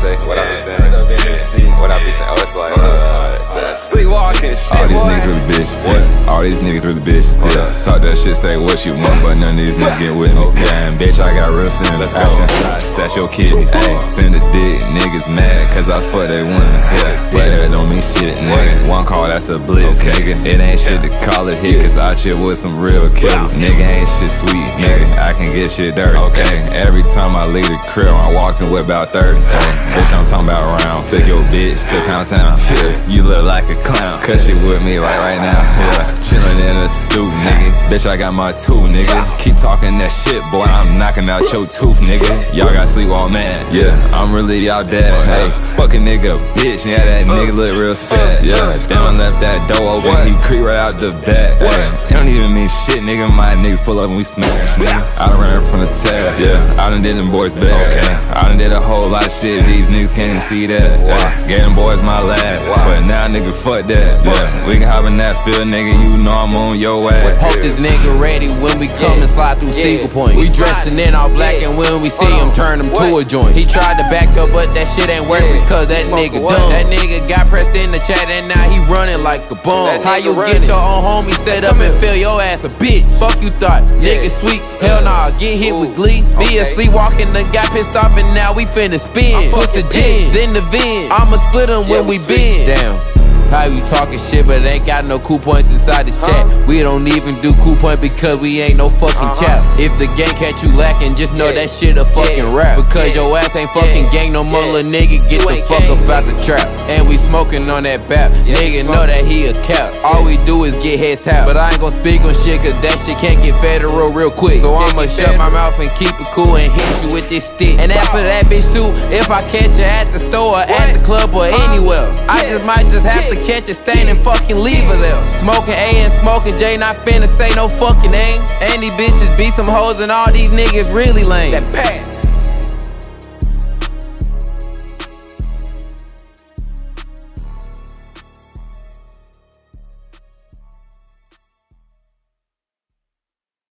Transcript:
say? What yeah, I be saying? What I be saying? Oh, it's like, uh, really bitch. Yeah. All these niggas really bitch. Yeah. Talk that shit, say what you want, but none of these niggas get with me. And bitch, I got real sin. Let's go. shots, that's your kidneys. Hey, send a dick, niggas mad, cause I fuck they women. Yeah, but that don't mean shit, nigga. One call, that's a blitz, nigga. It ain't shit to call it hit, cause I chill with some real killers. Nigga ain't shit sweet, nigga. I can get shit dirty. Okay, every time I leave the crib, I'm walking with about 30. Hey, bitch, I'm talking about round. Take your bitch to pound town. Yeah, you look like a clown. Cause she with me like right now. Yeah, chillin' in a stoop, nigga. Bitch, I got my tooth, nigga. Keep talking that shit, boy. I'm knocking out your tooth, nigga. Y'all got sleep all man. Yeah, I'm really y'all dad. Hey, fucking nigga, bitch. Yeah, that nigga look real sad. Yeah, damn, I left that door open. He creep right out the back. Hey, it don't even mean shit, nigga. My niggas pull up and we smash, nigga. I done ran from the tab. Yeah, I done did them boys bad. Okay, I done did a whole lot of shit. These niggas can't even see that. Gave them boys my last. But now, nigga, fuck that. Yeah, we can hop in that field, nigga. You know I'm on your ass. Hope this nigga ready when we come and slide through single points. We dressing in all black and when we see him, turn him to a joint. He tried to back up, but that shit ain't work because that nigga dumb. That nigga got pressed in the chat and now he running like a bum. How you get your own homie set up and feel your ass a bitch? Fuck you thought, nigga sweet. Hell nah, get hit with glee. Be a sleepwalking, done got pissed off and now we finna spin. Put the jeans in the VIN. I'ma split them when we bend. Damn. How you talking shit, but ain't got no cool points inside the chat. We don't even do cool point because we ain't no fucking uh-huh. chap. If the gang catch you lacking, just know that shit a fucking rap. Because your ass ain't fucking gang no more, little nigga. Get the fuck up out the trap. And we smoking on that bap. Nigga know that he a cap. All we do is get heads tapped. But I ain't gon' speak on shit, cause that shit can't get federal real quick. So I'ma shut my mouth and keep it cool and hit you with this stick. And after that bitch too, if I catch you at the store, or at the club, or anywhere, I just might just have to catch a stain and fucking leave her there. Smoking A and smoking J, not finna say no fucking name. And these bitches be some hoes and all these niggas really lame. That pass.